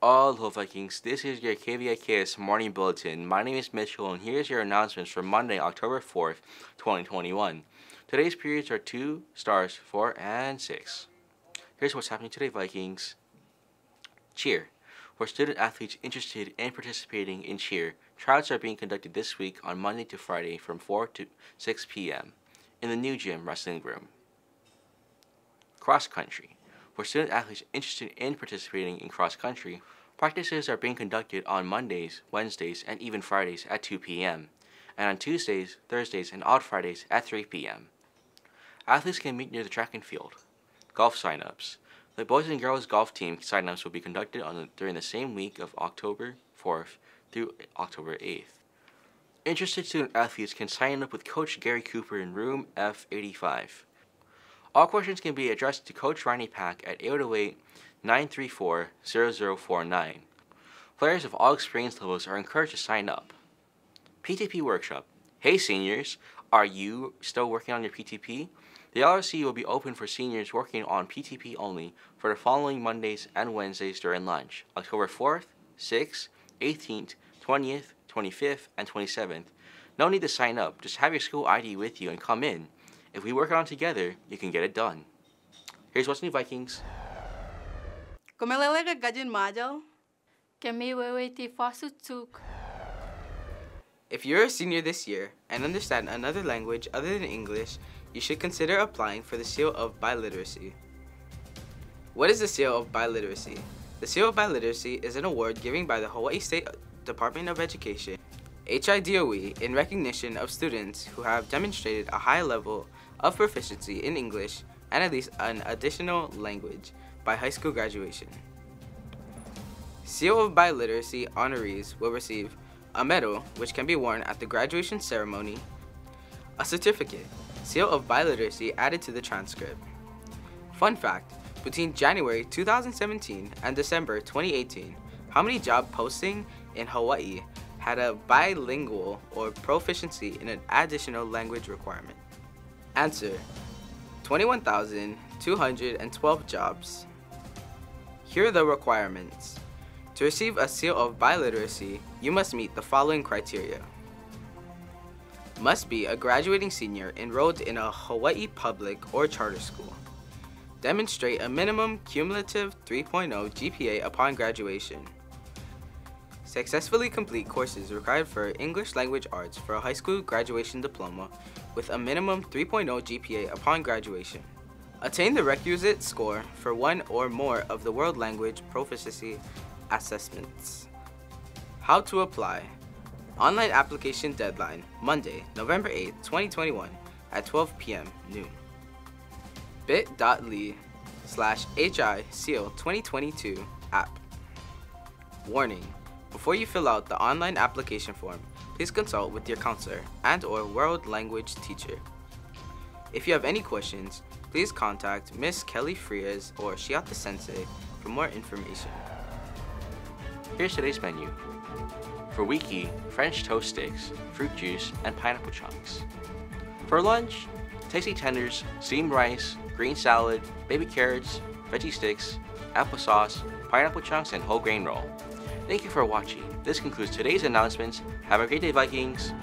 Aloha Vikings, this is your KVIKS morning bulletin. My name is Mitchell and here's your announcements for Monday, October 4th, 2021. Today's periods are 2, stars 4, and 6. Here's what's happening today, Vikings. Cheer. For student athletes interested in participating in cheer, trials are being conducted this week on Monday to Friday from 4 to 6 p.m. in the new gym wrestling room. Cross country. For student athletes interested in participating in cross country, practices are being conducted on Mondays, Wednesdays, and even Fridays at 2 p.m., and on Tuesdays, Thursdays, and odd Fridays at 3 p.m. Athletes can meet near the track and field. Golf sign-ups. The boys and girls golf team sign-ups will be conducted on the, during the same week of October 4th through October 8th. Interested student athletes can sign up with Coach Gary Cooper in room F85. All questions can be addressed to Coach Ronnie Pack at 808-934-0049. Players of all experience levels are encouraged to sign up. PTP Workshop. Hey seniors, are you still working on your PTP? The LRC will be open for seniors working on PTP only for the following Mondays and Wednesdays during lunch, October 4th, 6th, 18th, 20th, 25th, and 27th. No need to sign up, just have your school ID with you and come in. If we work on it together, you can get it done. Here's what's new, Vikings. Kumelelega gajin majal? Kemi wewe fasutsuk. If you're a senior this year and understand another language other than English, you should consider applying for the Seal of Biliteracy. What is the Seal of Biliteracy? The Seal of Biliteracy is an award given by the Hawaii State Department of Education, HIDOE, in recognition of students who have demonstrated a high level of proficiency in English and at least an additional language by high school graduation. Seal of Biliteracy honorees will receive a medal, which can be worn at the graduation ceremony, a certificate, seal of biliteracy added to the transcript. Fun fact, between January 2017 and December 2018, how many job posting in Hawaii had a bilingual or proficiency in an additional language requirement? Answer, 21,212 jobs. Here are the requirements. To receive a seal of biliteracy, you must meet the following criteria. Must be a graduating senior enrolled in a Hawaii public or charter school. Demonstrate a minimum cumulative 3.0 GPA upon graduation. Successfully complete courses required for English Language Arts for a high school graduation diploma with a minimum 3.0 GPA upon graduation. Attain the requisite score for one or more of the World Language Proficiency Assessments. How to apply. Online application deadline, Monday, November 8, 2021 at 12 p.m. noon. bit.ly slash HI SEAL 2022 app. Warning, before you fill out the online application form, please consult with your counselor and or world language teacher. If you have any questions, please contact Miss Kelly Frias or Shiata Sensei for more information. Here's today's menu. For wiki, French toast sticks, fruit juice, and pineapple chunks. For lunch, tasty tenders, steamed rice, green salad, baby carrots, veggie sticks, applesauce, pineapple chunks, and whole grain roll. Thank you for watching. This concludes today's announcements. Have a great day, Vikings!